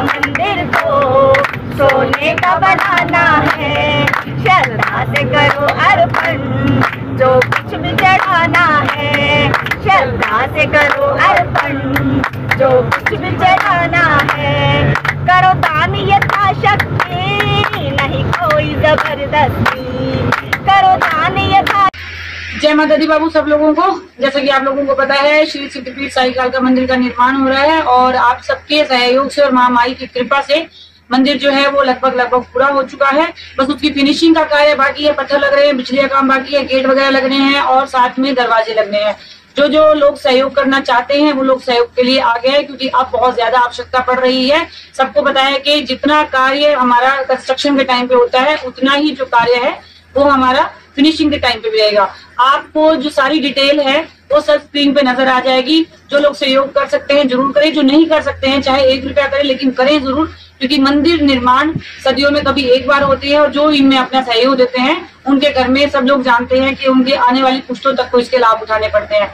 मंदिर को सोने का बनाना है। श्रद्धा से करो अर्पण, जो कुछ भी चढ़ाना है। श्रद्धा से करो अर्पण, जो कुछ भी चढ़ाना है। करो दान यथाशक्ति, नहीं कोई ज़बरदस्ती। यथा जय माता दी बाबू सब लोगों को। जैसा कि आप लोगों को पता है, श्री सिद्धपीठ साई काल का मंदिर का निर्माण हो रहा है और आप सबके सहयोग से और महामाई की कृपा से मंदिर जो है वो लगभग लगभग पूरा हो चुका है। बस उसकी फिनिशिंग का कार्य बाकी है, पत्थर लग रहे हैं, बिजली का काम बाकी है, गेट वगैरह लगने हैं और साथ में दरवाजे लगने हैं। जो जो लोग सहयोग करना चाहते हैं, वो लोग सहयोग के लिए आगे हैं क्योंकि अब बहुत ज़्यादा आवश्यकता पड़ रही है। सबको है कि जितना कार्य हमारा कंस्ट्रक्शन के टाइम पे होता है, उतना ही जो कार्य है, वो हमारा फिनिशिंग के टाइम पे भी रहेगा आपको जो सारी डिटेल है, वो सब स्क्रीन पे नज़र आ जाएगी। जो लोग सहयोग कर सकते हैं, ज़रूर करें। जो नहीं कर सकते हैं, चाहे एक रुपया करें, लेकिन करें ज़रूर। क्योंकि मंदिर निर्माण सदियों में कभी एक बार होती है और जो इनमें अपना सहयोग देते हैं, उनके घर में सब लोग जानते हैं कि उनके आने वाली पुष्टों तक को इसके लाभ उठाने पड़ते हैं।